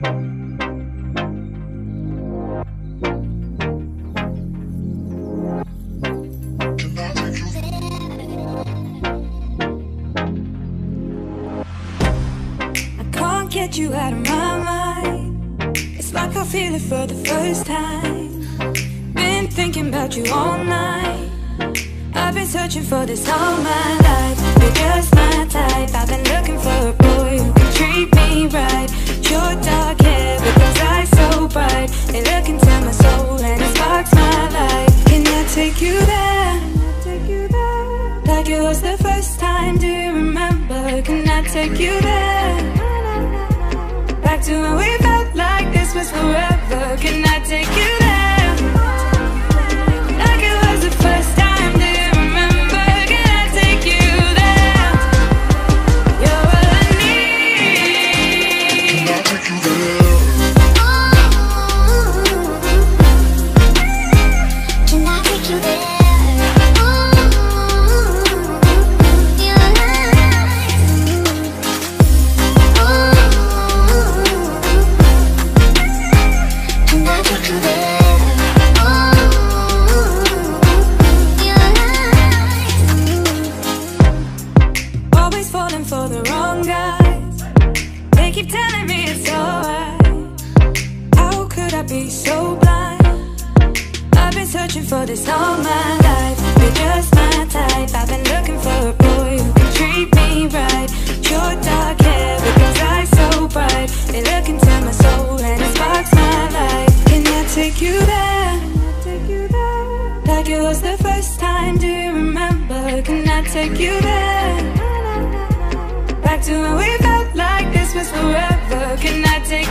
I can't get you out of my mind. It's like I feel it for the first time. Been thinking about you all night. I've been searching for this all my life. You're just my type. I've been looking Like it was the first time. Do you remember? Can I take you there? Back to when we felt like this was forever. Can I take you for the wrong guys. They keep telling me it's alright. How could I be so blind? I've been searching for this all my life. You're just my type. I've been looking for a boy who can treat me right. Your dark hair those eyes so bright. They look into my soul and it sparks my life. Can I take you there? Like it was the first time. Do you remember? Can I take you there? Back to when we felt like this was forever. Can I take